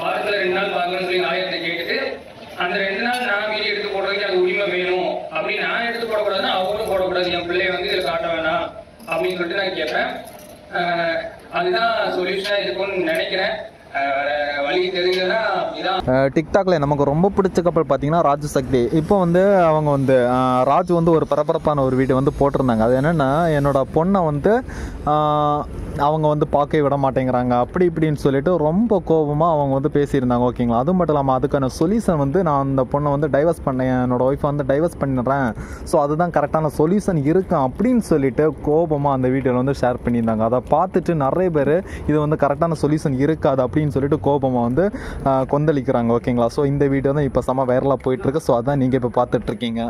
வாரத்தில் ரெண்டு நாள் வாங்கணும்னு சொல்லி ஆயிரத்தை கேட்டுட்டு அந்த ரெண்டு நாள் நான் வீடியோ எடுத்து போடுறதுக்கு அது உரிமை வேணும் அப்படின்னு நான் எடுத்து போடக்கூடாதுன்னா அவரும் போடக்கூடாது. என் பிள்ளைய வந்து இதை காட்ட வேணாம் அப்படின்னு சொல்லிட்டு நான் கேட்பேன். அதுதான் சொல்யூஷனாக இருக்கும்னு நினைக்கிறேன். டிக்டாக்ல நமக்கு ரொம்ப பிடிச்ச கப்பல் பார்த்தீங்கன்னா ராஜு சக்தி. இப்போ வந்து அவங்க வந்து ராஜு வந்து ஒரு பரபரப்பான ஒரு வீடியோ வந்து போட்டிருந்தாங்க. அது என்னென்னா என்னோட பொண்ணை வந்து அவங்க வந்து பார்க்க விட மாட்டேங்கிறாங்க. அப்படி இப்படின்னு சொல்லிட்டு ரொம்ப கோபமாக அவங்க வந்து பேசியிருந்தாங்க ஓகேங்களா அது மட்டும் இல்லாமல் அதுக்கான சொல்யூஷன் வந்து நான் அந்த பொண்ணை வந்து டைவர்ஸ் பண்ணேன் என்னோட ஒய்ஃபை வந்து டைவர்ஸ் பண்ணிடுறேன். ஸோ அதுதான் கரெக்டான சொல்யூஷன் இருக்கும் அப்படின்னு சொல்லிட்டு கோபமாக அந்த வீடியோவில் வந்து ஷேர் பண்ணியிருந்தாங்க. அதை பார்த்துட்டு நிறைய பேர் இது வந்து கரெக்டான சொல்யூஷன் இருக்காது அப்படின்னு சொல்லிட்டு கோபமாக வந்து கொந்தளிக்கிறாங்க ஓகேங்களா? ஸோ இந்த வீடியோ தான் இப்போ செம வைரலாக போயிட்டுருக்கு ஸோ அதான் நீங்கள் இப்போ பார்த்துட்ருக்கீங்க